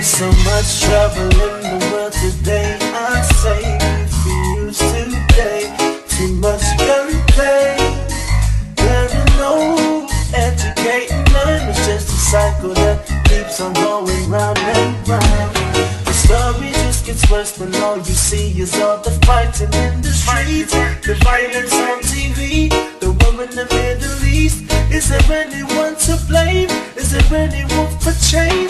There's so much trouble in the world today. I say refuse today. Too much gunplay. There is no educating them. It's just a cycle that keeps on going round and round. The story just gets worse when all you see is all the fighting in the streets, the violence on TV, the war in the Middle East. Is there anyone to blame? Is there anyone for change?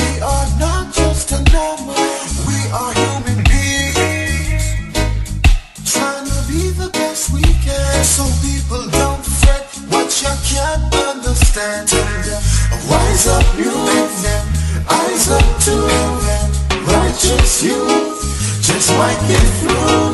Number. We are human beings. Trying to be the best we can. So people don't fret what you can't understand. Rise up, you. Eyes up to righteous youth. Just might get through.